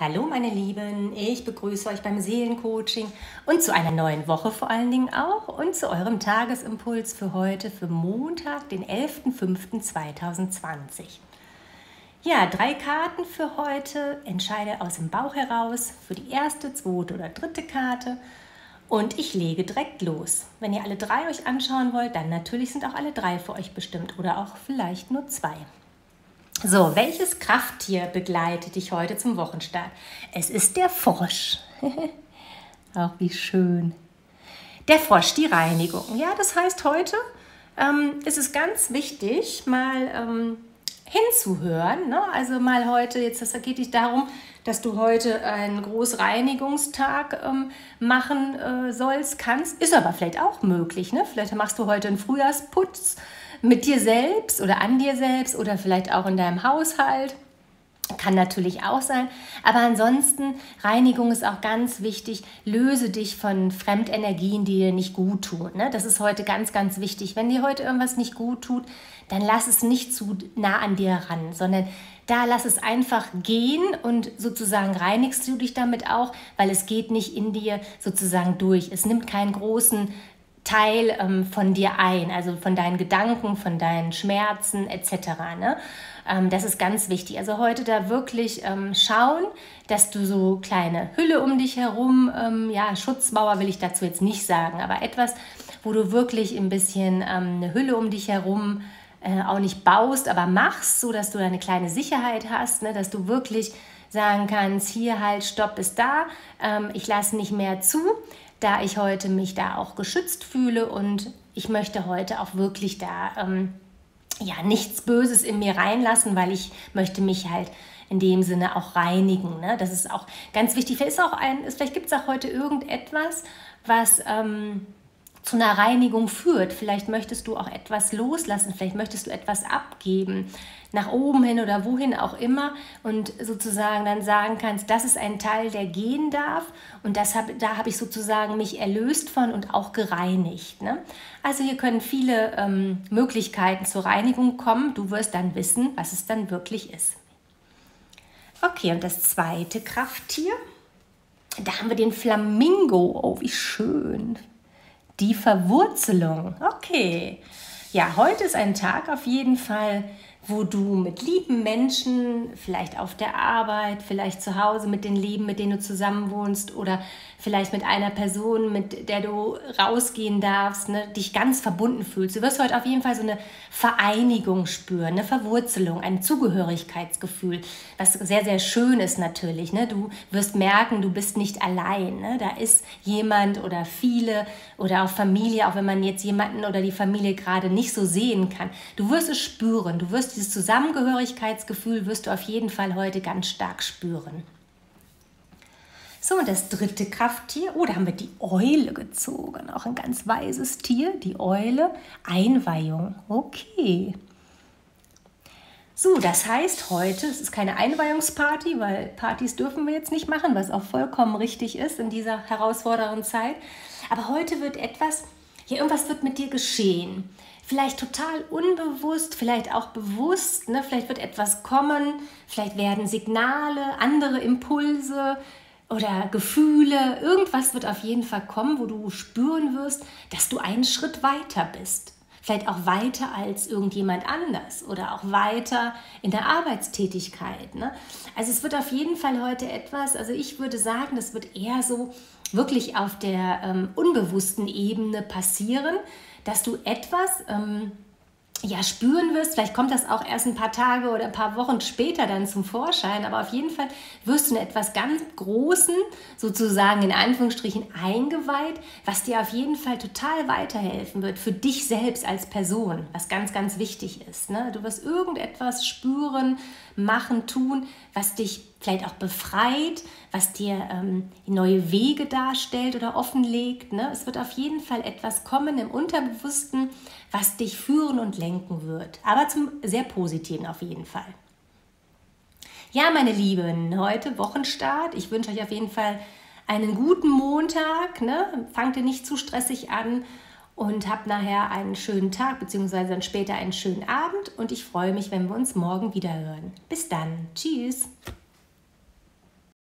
Hallo meine Lieben, ich begrüße euch beim Seelencoaching und zu einer neuen Woche vor allen Dingen auch und zu eurem Tagesimpuls für heute, für Montag, den 11.05.2020. Ja, drei Karten für heute. Entscheide aus dem Bauch heraus für die erste, zweite oder dritte Karte. Und ich lege direkt los. Wenn ihr alle drei euch anschauen wollt, dann natürlich sind auch alle drei für euch bestimmt oder auch vielleicht nur zwei. So, welches Krafttier begleitet dich heute zum Wochenstart? Es ist der Frosch. Auch wie schön. Der Frosch, die Reinigung. Ja, das heißt, heute ähm, ist es ganz wichtig, mal ähm, hinzuhören. Ne? Also mal heute, jetzt das geht nicht darum, dass du heute einen Großreinigungstag ähm, machen äh, sollst, kannst. Ist aber vielleicht auch möglich. Ne? Vielleicht machst du heute einen Frühjahrsputz mit dir selbst oder an dir selbst oder vielleicht auch in deinem Haushalt. Kann natürlich auch sein. Aber ansonsten, Reinigung ist auch ganz wichtig. Löse dich von Fremdenergien, die dir nicht gut tun. Ne? Das ist heute ganz, ganz wichtig. Wenn dir heute irgendwas nicht gut tut, dann lass es nicht zu nah an dir ran, sondern da lass es einfach gehen und sozusagen reinigst du dich damit auch, weil es geht nicht in dir sozusagen durch. Es nimmt keinen großen Teil ähm, von dir ein, also von deinen Gedanken, von deinen Schmerzen etc. Ne? Ähm, das ist ganz wichtig. Also heute da wirklich ähm, schauen, dass du so kleine Hülle um dich herum, ähm, ja, Schutzmauer will ich dazu jetzt nicht sagen, aber etwas, wo du wirklich ein bisschen ähm, eine Hülle um dich herum äh, auch nicht baust, aber machst, so dass du eine kleine Sicherheit hast, ne? dass du wirklich sagen kannst, hier halt, Stopp ist da, ähm, ich lasse nicht mehr zu da ich heute mich da auch geschützt fühle und ich möchte heute auch wirklich da ähm, ja nichts Böses in mir reinlassen, weil ich möchte mich halt in dem Sinne auch reinigen. Ne? Das ist auch ganz wichtig. Vielleicht, vielleicht gibt es auch heute irgendetwas, was ähm, zu einer Reinigung führt. Vielleicht möchtest du auch etwas loslassen, vielleicht möchtest du etwas abgeben, nach oben hin oder wohin auch immer und sozusagen dann sagen kannst, das ist ein Teil, der gehen darf und das hab, da habe ich sozusagen mich erlöst von und auch gereinigt. Ne? Also hier können viele ähm, Möglichkeiten zur Reinigung kommen. Du wirst dann wissen, was es dann wirklich ist. Okay, und das zweite Krafttier, da haben wir den Flamingo. Oh, wie schön. Die Verwurzelung. Okay. Ja, heute ist ein Tag auf jeden Fall, wo du mit lieben Menschen, vielleicht auf der Arbeit, vielleicht zu Hause mit den Lieben, mit denen du zusammen wohnst oder vielleicht mit einer Person, mit der du rausgehen darfst, ne, dich ganz verbunden fühlst. Du wirst heute auf jeden Fall so eine Vereinigung spüren, eine Verwurzelung, ein Zugehörigkeitsgefühl, was sehr, sehr schön ist natürlich. Ne? Du wirst merken, du bist nicht allein. Ne? Da ist jemand oder viele oder auch Familie, auch wenn man jetzt jemanden oder die Familie gerade nicht so sehen kann. Du wirst es spüren, du wirst dieses Zusammengehörigkeitsgefühl wirst du auf jeden Fall heute ganz stark spüren. So, und das dritte Krafttier, oh, da haben wir die Eule gezogen. Auch ein ganz weises Tier, die Eule. Einweihung, okay. So, das heißt heute, es ist keine Einweihungsparty, weil Partys dürfen wir jetzt nicht machen, was auch vollkommen richtig ist in dieser herausfordernden Zeit. Aber heute wird etwas, ja, irgendwas wird mit dir geschehen. Vielleicht total unbewusst, vielleicht auch bewusst, ne? vielleicht wird etwas kommen, vielleicht werden Signale, andere Impulse, oder Gefühle, irgendwas wird auf jeden Fall kommen, wo du spüren wirst, dass du einen Schritt weiter bist. Vielleicht auch weiter als irgendjemand anders oder auch weiter in der Arbeitstätigkeit. Ne? Also es wird auf jeden Fall heute etwas, also ich würde sagen, das wird eher so wirklich auf der ähm, unbewussten Ebene passieren, dass du etwas... Ähm, ja, spüren wirst. Vielleicht kommt das auch erst ein paar Tage oder ein paar Wochen später dann zum Vorschein, aber auf jeden Fall wirst du in etwas ganz Großen, sozusagen in Anführungsstrichen, eingeweiht, was dir auf jeden Fall total weiterhelfen wird für dich selbst als Person, was ganz, ganz wichtig ist. Ne? Du wirst irgendetwas spüren, machen, tun, was dich vielleicht auch befreit, was dir ähm, neue Wege darstellt oder offenlegt. Ne? Es wird auf jeden Fall etwas kommen im Unterbewussten, was dich führen und lenken wird. Aber zum sehr positiven auf jeden Fall. Ja, meine Lieben, heute Wochenstart. Ich wünsche euch auf jeden Fall einen guten Montag. Ne? Fangt ihr nicht zu stressig an und habt nachher einen schönen Tag beziehungsweise dann später einen schönen Abend und ich freue mich, wenn wir uns morgen wieder hören. Bis dann. Tschüss.